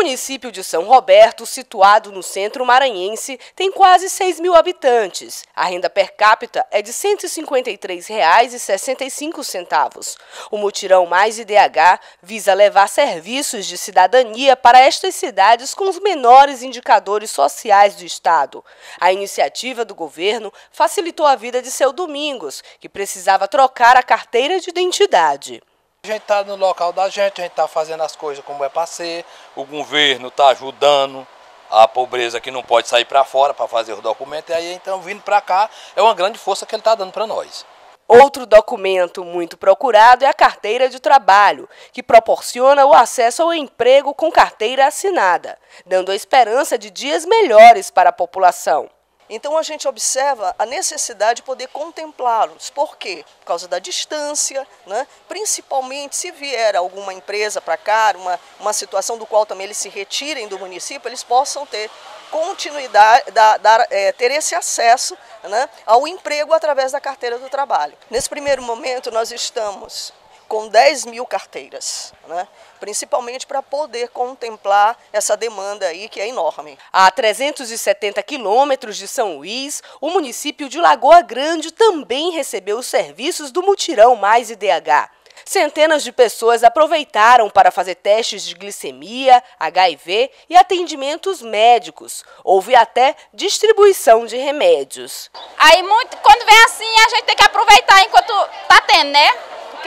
município de São Roberto, situado no centro maranhense, tem quase 6 mil habitantes. A renda per capita é de R$ 153,65. O mutirão Mais IDH visa levar serviços de cidadania para estas cidades com os menores indicadores sociais do Estado. A iniciativa do governo facilitou a vida de seu Domingos, que precisava trocar a carteira de identidade. A gente está no local da gente, a gente está fazendo as coisas como é para ser, o governo está ajudando a pobreza que não pode sair para fora para fazer o documento, e aí então vindo para cá é uma grande força que ele está dando para nós. Outro documento muito procurado é a carteira de trabalho, que proporciona o acesso ao emprego com carteira assinada, dando a esperança de dias melhores para a população. Então a gente observa a necessidade de poder contemplá-los. Por quê? Por causa da distância, né? principalmente se vier alguma empresa para cá, uma, uma situação do qual também eles se retirem do município, eles possam ter continuidade, da, da, é, ter esse acesso né, ao emprego através da carteira do trabalho. Nesse primeiro momento nós estamos com 10 mil carteiras, né? principalmente para poder contemplar essa demanda aí que é enorme. A 370 quilômetros de São Luís, o município de Lagoa Grande também recebeu os serviços do Mutirão Mais IDH. Centenas de pessoas aproveitaram para fazer testes de glicemia, HIV e atendimentos médicos. Houve até distribuição de remédios. Aí, muito, quando vem assim, a gente tem que aproveitar enquanto está tendo, né?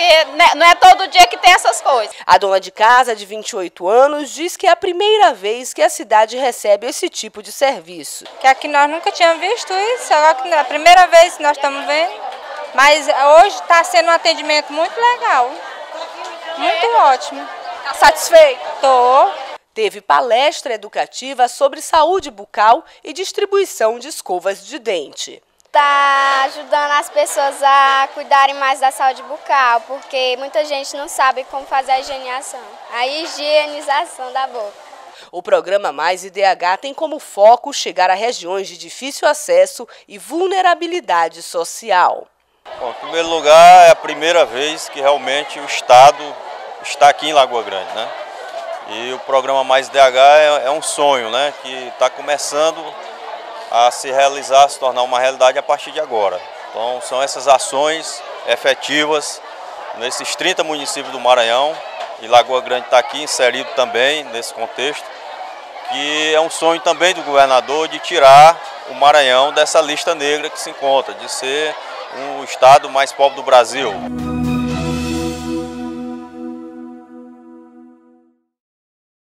Porque né, não é todo dia que tem essas coisas. A dona de casa, de 28 anos, diz que é a primeira vez que a cidade recebe esse tipo de serviço. Que aqui nós nunca tínhamos visto isso, agora que é a primeira vez que nós estamos vendo. Mas hoje está sendo um atendimento muito legal, muito ótimo. Está satisfeito? Estou. Teve palestra educativa sobre saúde bucal e distribuição de escovas de dente está ajudando as pessoas a cuidarem mais da saúde bucal, porque muita gente não sabe como fazer a higienização, a higienização da boca. O programa Mais IDH tem como foco chegar a regiões de difícil acesso e vulnerabilidade social. Bom, em primeiro lugar, é a primeira vez que realmente o Estado está aqui em Lagoa Grande, né? E o programa Mais IDH é, é um sonho, né? Que está começando a se realizar, se tornar uma realidade a partir de agora. Então são essas ações efetivas nesses 30 municípios do Maranhão, e Lagoa Grande está aqui inserido também nesse contexto, que é um sonho também do governador de tirar o Maranhão dessa lista negra que se encontra, de ser um estado mais pobre do Brasil.